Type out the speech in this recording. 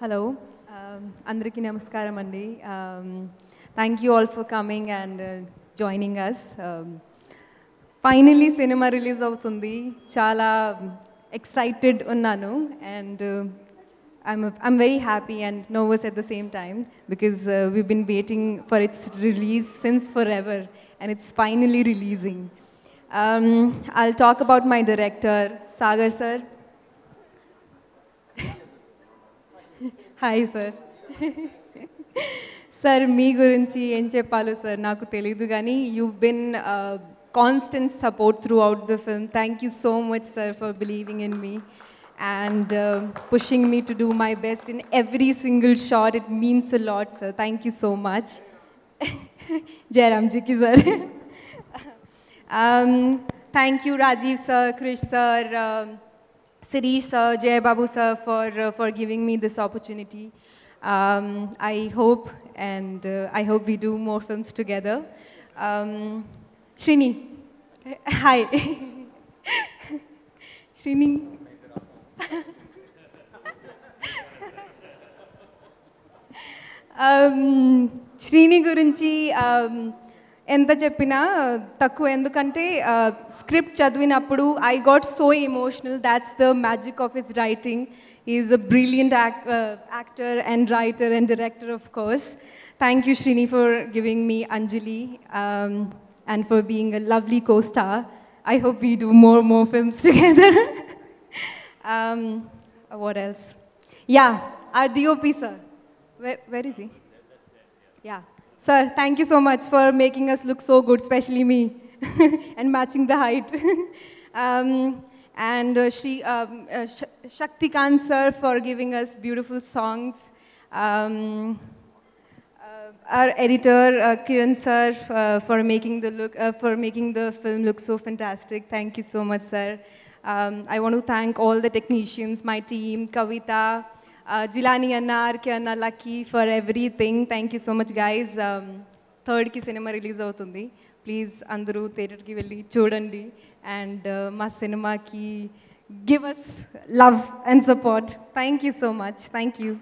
Hello అందరికీ నమస్కారం అండి. Thank you all for coming and joining us finally cinema release అవుతుంది. చాలా ఎక్సైటెడ్ ఉన్నాను. And I'm I'm very happy and nervous at the same time because we been waiting for its release since forever and it's finally releasing I'll talk about my director Sagar sir hi sir sir మీ గురించి ఏం చెప్పాలో sir నాకు తెలీదు కానీ you been constant support throughout the film thank you so much sir for believing in me and uh, pushing me to do my best in every single shot. It means a lot, sir. Thank you so much. Jairam ji ki, sir. Um, thank you, Rajeev sir, Krish sir, um, Shirish sir, Saibabu sir for, uh, for giving me this opportunity. Um, I hope, and uh, I hope we do more films together. Um, Shrini, hi. Shrini. um, Shrini Gurunji, um, ఎంత చెప్పినా తక్కువ ఎందుకంటే script చదివినప్పుడు I got so emotional that's the magic of his writing is a brilliant actor and writer and director of course thank you Srini for giving me Anjali and for being a lovely co star I hope we do more more films together Um, what else? Yeah, our DOP, sir. Where, where is he? Yeah. Sir, thank you so much for making us look so good, especially me, and matching the height. um, and uh, Shri, um, uh, Sh- Shakthikanth, sir, for giving us beautiful songs. Um, uh, our editor, uh, Kiran sir, uh, for making the look, uh, for making the film look so fantastic. Thank you so much, sir. Um, I want to thank all the technicians, my team, Kavita, Jilani anna RK anna lucky for everything thank you so much guys థర్డ్కి cinema release అవుతుంది. Please అందరూ థియేటర్కి వెళ్ళి చూడండి. And మా సినిమాకి give us love and support thank you so much thank you